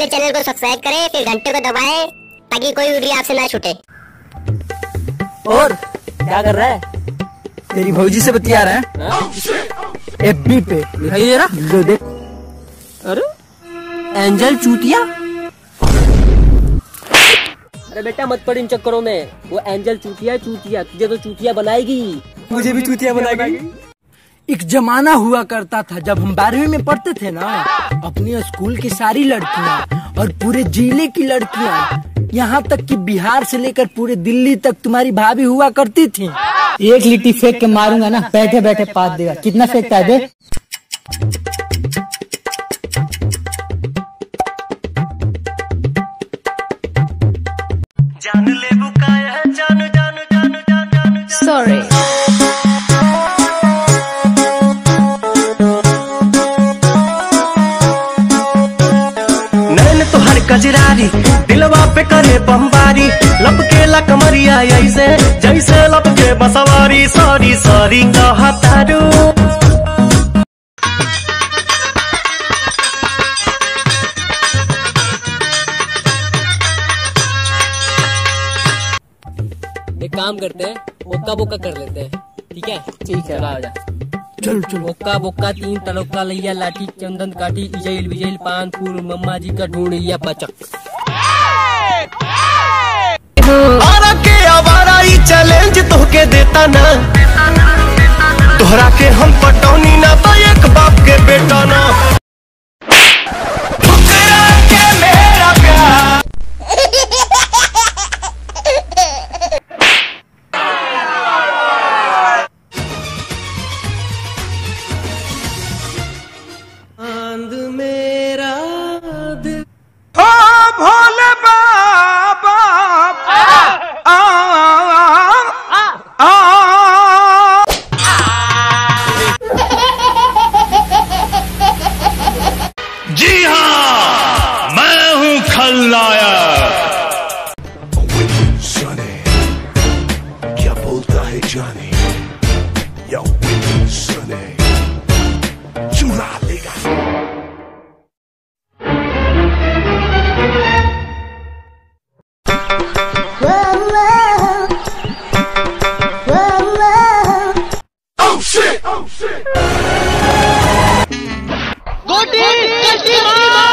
पहले चैनल को सब्सक्राइब करें फिर घंटे को दबाएँ ताकि कोई वीडियो आपसे ना छूटे। और क्या कर रहा है? तेरी भौजी से बतिया रहा है। एफबी पे। दिखाई दे रहा जो देख। अरे एंजल चूतिया? अरे बेटा मत पड़ इन चक्करों में। वो एंजल चूतिया चूतिया। तुझे तो चूतिया बनाएगी। मुझे भी चूतिया बनाएगी। एक जमाना हुआ करता था जब हम बारहवीं में पढ़ते थे ना। अपने स्कूल की सारी लड़कियाँ और पूरे ज़िले की लड़कियाँ यहाँ तक कि बिहार से लेकर पूरे दिल्ली तक तुम्हारी भाभी हुआ करती थी। एक लिट्टी फेंक के मारूँगा ना बैठे बैठे पात देगा। कितना फेंकता है बे? Sorry. कजरारी दिलवा पे करे बमबारी लपके ला कमरिया ऐसे जैसे लपके बसवारी सॉरी सॉरी कहा तारू। एक काम करते हैं ओक्का बोक्का कर लेते हैं। ठीक है? ठीक है। आ जा। चलो चलो। बोका बोका तीन तलोका लैया लाठी चंदन काठी इजैल बिजैल पान फूल मम्मा जी का ढूंढ लिया पचक आरा के आवारा ही चैलेंज तोहके देता ना। तोहरा के हम पटौनी भोले बाबा। आ, आ, आ, जी हाँ मैं हूँ खलनायक क्या बोलता है जानी? Yo, Sonny, चुरा लेगा। Oh shit! Go team! Go!